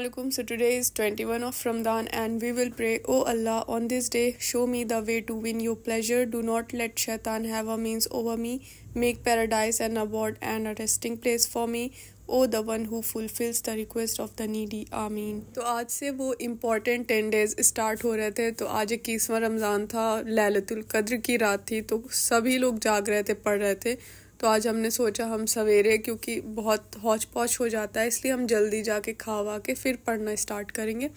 alaikum. So today is 21 of Ramadan and we will pray, O Allah, on this day, show me the way to win your pleasure. Do not let shaitan have a means over me. Make paradise an abode and a resting place for me. O the one who fulfills the request of the needy amen तो आज से वो important ten days start हो रहे थे तो आज इक्कीसवां रमज़ान था लैलतुल कद्र की रात थी तो सभी लोग जाग रहे थे पढ़ रहे थे तो आज हमने सोचा हम सवेरे, क्योंकि बहुत हौच पौच हो जाता है, इसलिए हम जल्दी जाके खावा के फिर पढ़ना स्टार्ट करेंगे।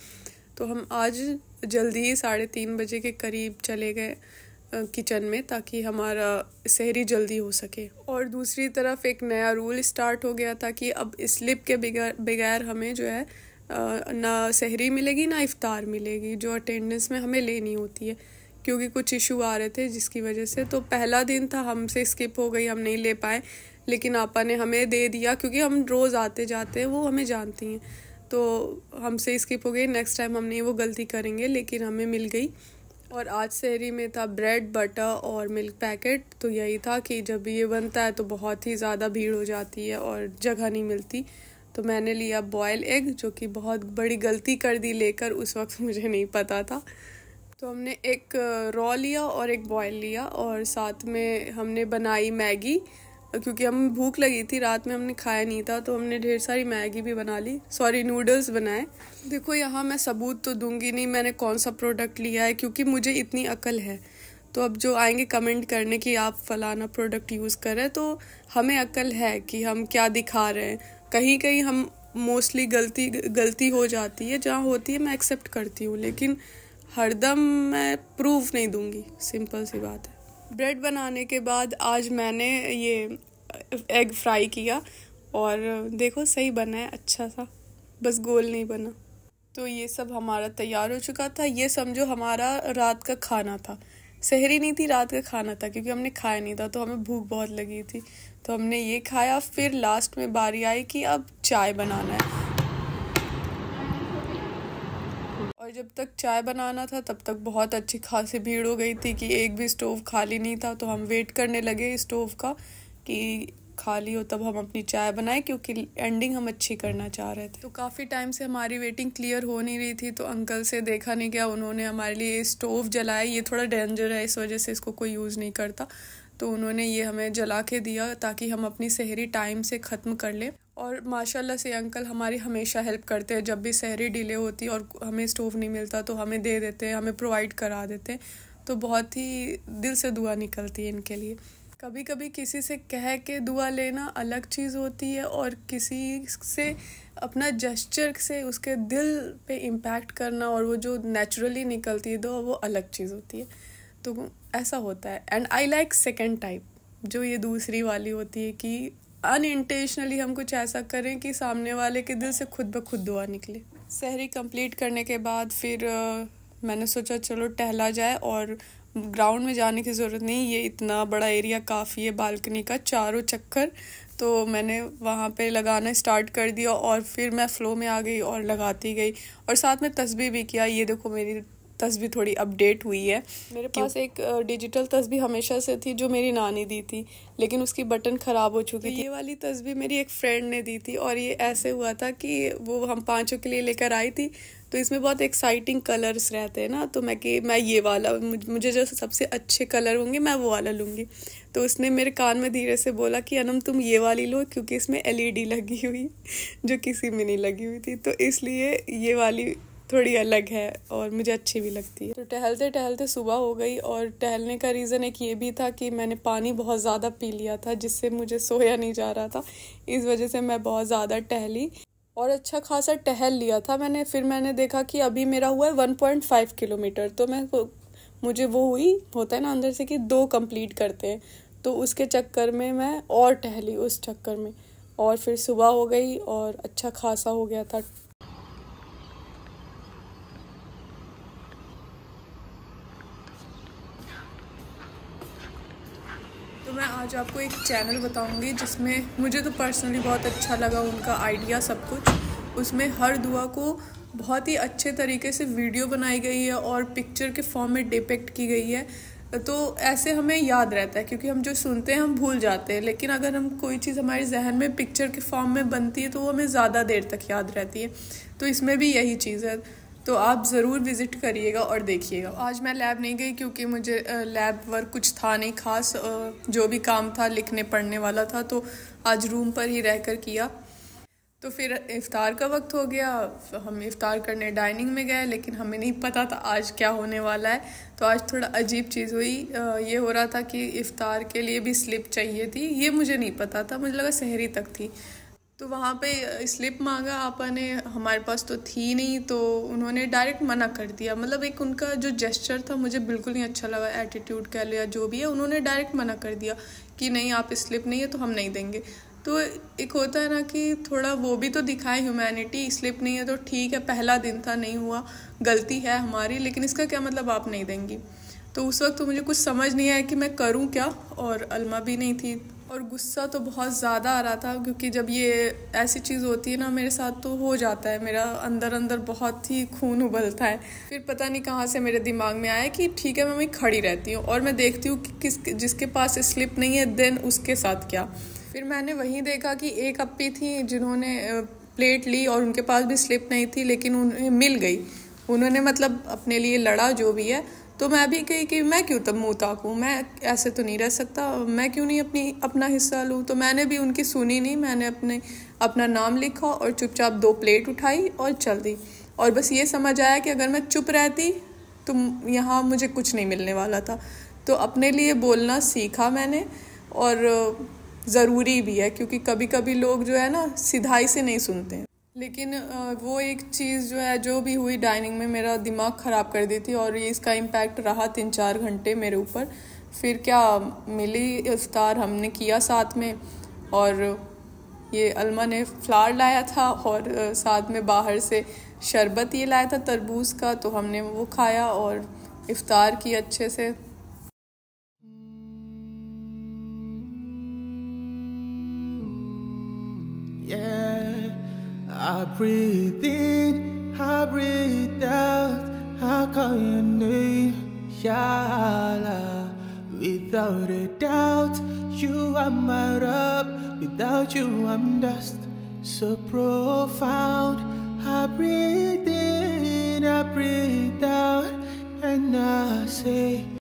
तो हम आज जल्दी ही साढ़े तीन बजे के करीब चले गए किचन में, ताकि हमारा शहरी जल्दी हो सके। और दूसरी तरफ़ एक नया रूल स्टार्ट हो गया था कि अब स्लिप के बगैर बगैर हमें जो है ना शहरी मिलेगी, ना इफ्तार मिलेगी, जो अटेंडेंस में हमें लेनी होती है। क्योंकि कुछ इशू आ रहे थे जिसकी वजह से। तो पहला दिन था, हमसे स्किप हो गई, हम नहीं ले पाए। लेकिन आपा ने हमें दे दिया, क्योंकि हम रोज़ आते जाते हैं, वो हमें जानती हैं। तो हमसे स्किप हो गई नेक्स्ट टाइम हम नहीं वो गलती करेंगे, लेकिन हमें मिल गई। और आज शहरी में था ब्रेड बटर और मिल्क पैकेट तो यही था कि जब ये बनता है तो बहुत ही ज़्यादा भीड़ हो जाती है और जगह नहीं मिलती। तो मैंने लिया बॉयल एग जो कि बहुत बड़ी गलती कर दी लेकर, उस वक्त मुझे नहीं पता था। तो हमने एक रॉ लिया और एक बॉयल लिया और साथ में हमने बनाई मैगी। क्योंकि हम भूख लगी थी, रात में हमने खाया नहीं था तो हमने ढेर सारी मैगी भी बना ली। सॉरी नूडल्स बनाए। देखो, यहाँ मैं सबूत तो दूँगी नहीं, मैंने कौन सा प्रोडक्ट लिया है, क्योंकि मुझे इतनी अकल है। तो अब जो आएँगे कमेंट करने की आप फलाना प्रोडक्ट यूज़ करें तो हमें अकल है कि हम क्या दिखा रहे हैं। कहीं कहीं हम मोस्टली गलती गलती हो जाती है, जहाँ होती है, मैं एक्सेप्ट करती हूँ। लेकिन हरदम मैं प्रूफ नहीं दूँगी। सिंपल सी बात है। ब्रेड बनाने के बाद आज मैंने ये एग फ्राई किया और देखो सही बना है अच्छा सा। बस गोल नहीं बना। तो ये सब हमारा तैयार हो चुका था। ये समझो हमारा रात का खाना था। सहरी नहीं थी, रात का खाना था, क्योंकि हमने खाया नहीं था तो हमें भूख बहुत लगी थी। तो हमने ये खाया, फिर लास्ट में बारी आई कि अब चाय बनाना है और जब तक चाय बनाना था, तब तक बहुत अच्छी खासी भीड़ हो गई थी कि एक भी स्टोव खाली नहीं था। तो हम वेट करने लगे स्टोव का कि खाली हो, तब हम अपनी चाय बनाए क्योंकि एंडिंग हम अच्छी करना चाह रहे थे। तो काफ़ी टाइम से हमारी वेटिंग क्लियर हो नहीं रही थी तो अंकल से देखा नहीं गया। उन्होंने हमारे लिए स्टोव जलाया। ये थोड़ा डेंजर है, इस वजह से इसको कोई यूज़ नहीं करता। तो उन्होंने ये हमें जला के दिया ताकि हम अपनी शहरी टाइम से ख़त्म कर लें। और माशाल्लाह से अंकल हमारी हमेशा हेल्प करते हैं। जब भी सहरी डिले होती और हमें स्टोव नहीं मिलता तो हमें दे देते हैं हमें प्रोवाइड करा देते। हैं तो बहुत ही दिल से दुआ निकलती है इनके लिए। कभी कभी किसी से कह के दुआ लेना अलग चीज़ होती है और किसी से अपना जस्चर से उसके दिल पे इम्पैक्ट करना और वो जो नेचुरली निकलती है तो वो अलग चीज़ होती है। तो ऐसा होता है। And I like second type जो ये दूसरी वाली होती है कि अनइंटेंशनली हम कुछ ऐसा करें कि सामने वाले के दिल से खुद ब खुद दुआ निकले। शहरी कंप्लीट करने के बाद फिर मैंने सोचा चलो टहला जाए और ग्राउंड में जाने की ज़रूरत नहीं, ये इतना बड़ा एरिया काफ़ी है बालकनी का, चारों चक्कर। तो मैंने वहाँ पे लगाना स्टार्ट कर दिया और फिर मैं फ़्लो में आ गई और लगाती गई। और साथ में तस्वीर भी किया, ये देखो मेरी तस्वीर थोड़ी अपडेट हुई है मेरे पास एक डिजिटल तस्वीर हमेशा से थी जो मेरी नानी दी थी लेकिन उसकी बटन ख़राब हो चुकी तो थी। ये वाली तस्वीर मेरी एक फ्रेंड ने दी थी और ये ऐसे हुआ था कि वो हम पाँचों के लिए लेकर आई थी तो इसमें बहुत एक्साइटिंग कलर्स रहते हैं ना तो मैं कि मैं ये वाला मुझे जो सबसे अच्छे कलर होंगे मैं वो वाला लूँगी। तो उसने मेरे कान में धीरे से बोला कि अनम तुम ये वाली लो क्योंकि इसमें एलईडी लगी हुई जो किसी में नहीं लगी हुई थी। तो इसलिए ये वाली थोड़ी अलग है और मुझे अच्छी भी लगती है। तो टहलते टहलते सुबह हो गई और टहलने का रीज़न एक ये भी था कि मैंने पानी बहुत ज़्यादा पी लिया था, जिससे मुझे सोया नहीं जा रहा था। इस वजह से मैं बहुत ज़्यादा टहली और अच्छा खासा टहल लिया था मैंने। फिर मैंने देखा कि अभी मेरा हुआ है वन पॉइंट फाइव किलोमीटर तो मैं मुझे वो हुई, होता है ना अंदर से कि दो कंप्लीट करते हैं। तो उसके चक्कर में मैं और टहली उस चक्कर में और फिर सुबह हो गई और अच्छा खासा हो गया था। आज आपको एक चैनल बताऊँगी जिसमें मुझे तो पर्सनली बहुत अच्छा लगा उनका आइडिया सब कुछ। उसमें हर दुआ को बहुत ही अच्छे तरीके से वीडियो बनाई गई है और पिक्चर के फॉर्म में डिपेक्ट की गई है। तो ऐसे हमें याद रहता है क्योंकि हम जो सुनते हैं, हम भूल जाते हैं। लेकिन अगर हम कोई चीज़ हमारे जहन में पिक्चर के फॉर्म में बनती है तो वो हमें ज़्यादा देर तक याद रहती है। तो इसमें भी यही चीज़ है। तो आप ज़रूर विज़िट करिएगा और देखिएगा। आज मैं लैब नहीं गई क्योंकि मुझे लैब वर्क कुछ था नहीं खास जो भी काम था, लिखने, पढ़ने वाला था तो आज रूम पर ही रहकर किया। तो फिर इफ़ार का वक्त हो गया। हम इफ़ार करने डाइनिंग में गए, लेकिन हमें नहीं पता था आज क्या होने वाला है। तो आज थोड़ा अजीब चीज़ हुई। ये हो रहा था कि इफ़ार के लिए भी स्लिप चाहिए थी। ये मुझे नहीं पता था। मुझे लगा शहरी तक थी। तो वहाँ पे स्लिप मांगा आपा ने, हमारे पास तो थी नहीं तो उन्होंने डायरेक्ट मना कर दिया। मतलब एक उनका जो जेस्चर था, मुझे बिल्कुल नहीं अच्छा लगा एटीट्यूड कह लो या जो भी है, उन्होंने डायरेक्ट मना कर दिया कि नहीं, आप स्लिप नहीं है तो हम नहीं देंगे। तो एक होता है ना कि थोड़ा वो भी तो दिखाए ह्यूमैनिटी स्लिप नहीं है तो ठीक है, पहला दिन था, नहीं हुआ, गलती है हमारी, लेकिन इसका क्या मतलब आप नहीं देंगी। तो उस वक्त तो मुझे कुछ समझ नहीं आया कि मैं करूँ क्या, और अलमा भी नहीं थी और गुस्सा तो बहुत ज़्यादा आ रहा था, क्योंकि जब ये ऐसी चीज़ होती है ना मेरे साथ तो हो जाता है। मेरा अंदर अंदर बहुत ही खून उबलता है। फिर पता नहीं कहाँ से मेरे दिमाग में आया कि ठीक है, मैं वहीं खड़ी रहती हूँ और मैं देखती हूँ कि किस, जिसके पास स्लिप नहीं है, देन उसके साथ क्या। फिर मैंने वहीं देखा कि एक अप्पी थी जिन्होंने प्लेट ली और उनके पास भी स्लिप नहीं थी, लेकिन उन्हें मिल गई। उन्होंने मतलब अपने लिए लड़ा, जो भी है तो मैं भी कही कि मैं क्यों तब मुँह ताकूँ? मैं ऐसे तो नहीं रह सकता। मैं क्यों नहीं अपनी, अपना हिस्सा लूँ? तो मैंने भी उनकी सुनी नहीं। मैंने अपने, अपना नाम लिखा और चुपचाप दो प्लेट उठाई और चल दी। और बस ये समझ आया कि अगर मैं चुप रहती तो यहाँ मुझे कुछ नहीं मिलने वाला था। तो अपने लिए बोलना सीखा मैंने और ज़रूरी भी है, क्योंकि कभी कभी लोग जो है ना, सिधाई से नहीं सुनते। हैं लेकिन वो एक चीज़ जो है, जो भी हुई डाइनिंग में, मेरा दिमाग ख़राब कर दी थी और ये इसका इम्पैक्ट रहा तीन चार घंटे मेरे ऊपर। फिर क्या मिली इफ्तार हमने किया साथ में और ये अलमा ने फ्लार लाया था और साथ में बाहर से शरबत ये लाया था तरबूज का तो हमने वो खाया और इफ्तार की अच्छे से। I breathe in, I breathe out, I call your name, Yalla. Without a doubt, you are my Rab. Without you, I'm dust. So profound. I breathe in, I breathe out, and I say.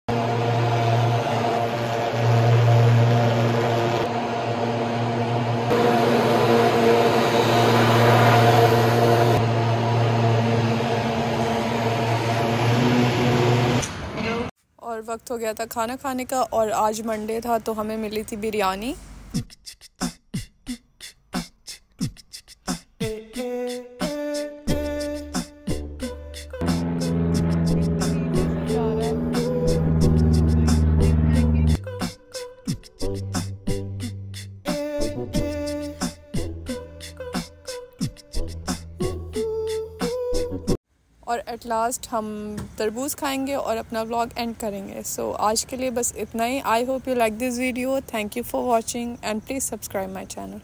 हो गया था खाना खाने का और आज Monday था तो हमें मिली थी बिरयानी। और एट लास्ट हम तरबूज खाएँगे और अपना व्लॉग एंड करेंगे। सो so, आज के लिए बस इतना ही। I hope you like this video thank you for watching and please subscribe my channel